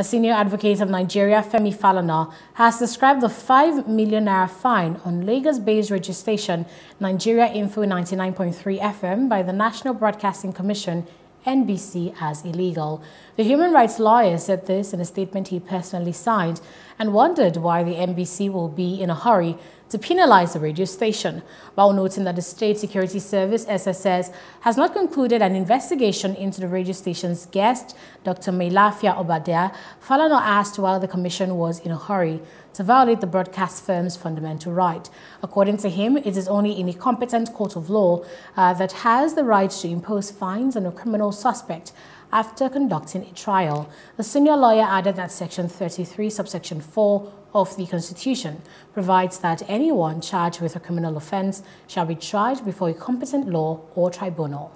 A senior advocate of Nigeria, Femi Falana, has described the 5 million naira fine on Lagos-based registration Nigeria Info 99.3 FM by the National Broadcasting Commission NBC as illegal. The human rights lawyer said this in a statement he personally signed and wondered why the NBC will be in a hurry to penalize the radio station, while noting that the State Security Service, SSS, has not concluded an investigation into the radio station's guest, Dr. Mailafia Obadiah. Falana asked why the commission was in a hurry to violate the broadcast firm's fundamental right. According to him, it is only in a competent court of law uh, that has the right to impose fines on a criminal suspect after conducting a trial. The senior lawyer added that Section 33, subsection 4 of the Constitution provides that anyone charged with a criminal offense shall be tried before a competent law or tribunal.